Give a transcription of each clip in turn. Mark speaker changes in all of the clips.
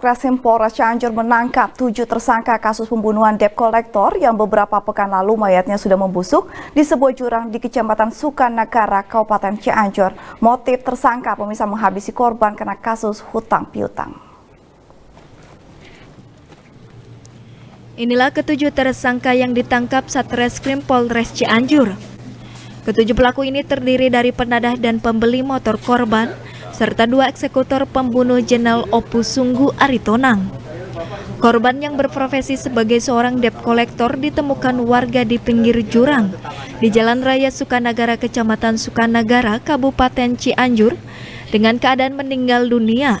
Speaker 1: Satreskrim Polres Cianjur menangkap tujuh tersangka kasus pembunuhan debt collector yang beberapa pekan lalu mayatnya sudah membusuk di sebuah jurang di Kecamatan Sukanagara, Kabupaten Cianjur. Motif tersangka pemisah menghabisi korban karena kasus hutang piutang.
Speaker 2: Inilah ketujuh tersangka yang ditangkap Satreskrim Polres Cianjur. Ketujuh pelaku ini terdiri dari penadah dan pembeli motor korban, serta dua eksekutor pembunuh Jenal Opus Sunggu Aritonang. Korban yang berprofesi sebagai seorang debt collector ditemukan warga di pinggir jurang di Jalan Raya Sukanagara, Kecamatan Sukanagara, Kabupaten Cianjur dengan keadaan meninggal dunia.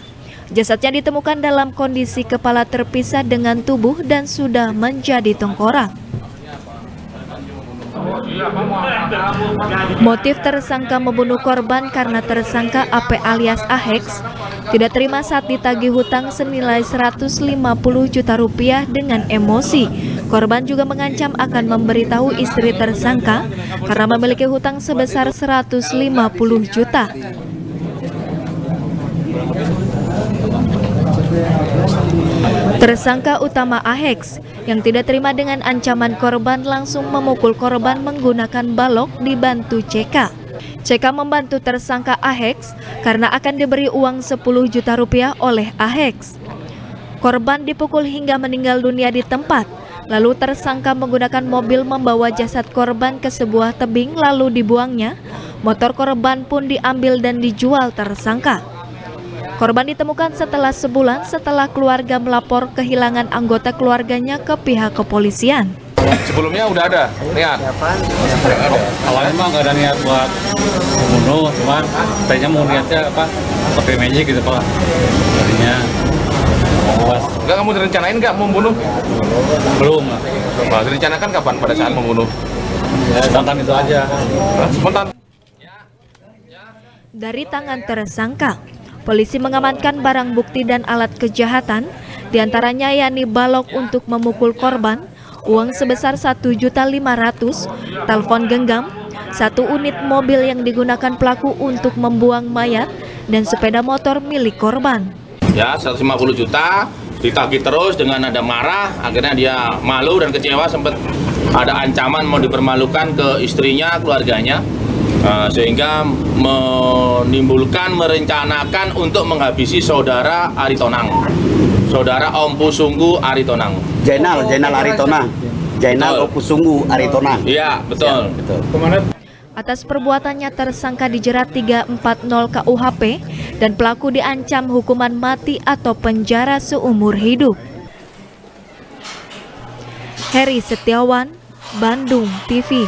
Speaker 2: Jasadnya ditemukan dalam kondisi kepala terpisah dengan tubuh dan sudah menjadi tengkorak. Motif tersangka membunuh korban karena tersangka AP alias AHEX tidak terima saat ditagih hutang senilai 150 juta rupiah dengan emosi. Korban juga mengancam akan memberitahu istri tersangka karena memiliki hutang sebesar 150 juta. Tersangka utama AHEX yang tidak terima dengan ancaman korban langsung memukul korban menggunakan balok dibantu CK. CK membantu tersangka AHEX karena akan diberi uang 10 juta rupiah oleh AHEX. Korban dipukul hingga meninggal dunia di tempat. Lalu tersangka menggunakan mobil membawa jasad korban ke sebuah tebing lalu dibuangnya. Motor korban pun diambil dan dijual tersangka. Korban ditemukan setelah sebulan setelah keluarga melapor kehilangan anggota keluarganya ke pihak kepolisian.
Speaker 3: Sebelumnya udah ada niat?
Speaker 4: Awalnya mah nggak ada niat buat membunuh, cuman kayaknya mau niatnya apa pakai magic gitu pak. Jadinya puas.
Speaker 3: Enggak kamu direncanain nggak mau membunuh?
Speaker 4: Belum.
Speaker 3: Nah, direncanakan kapan pada saat membunuh?
Speaker 4: Ya, spontan itu aja.
Speaker 3: Spontan?
Speaker 2: Dari tangan tersangka, Polisi mengamankan barang bukti dan alat kejahatan, di antaranya yakni balok untuk memukul korban, uang sebesar 1.500, telepon genggam, satu unit mobil yang digunakan pelaku untuk membuang mayat, dan sepeda motor milik korban.
Speaker 5: Ya, 150 juta ditagih terus dengan ada marah, akhirnya dia malu dan kecewa sempat ada ancaman mau dipermalukan ke istrinya, keluarganya. Uh, sehingga menimbulkan merencanakan untuk menghabisi saudara Aritonang. Saudara Om Pusunggu Aritonang.
Speaker 6: Jainal Jainal Aritonang Jainal Om Pusunggu Aritonang
Speaker 5: iya betul. Ya, betul
Speaker 2: Atas perbuatannya tersangka dijerat 340 KUHP dan pelaku diancam hukuman mati atau penjara seumur hidup. Heri Setiawan, Bandung TV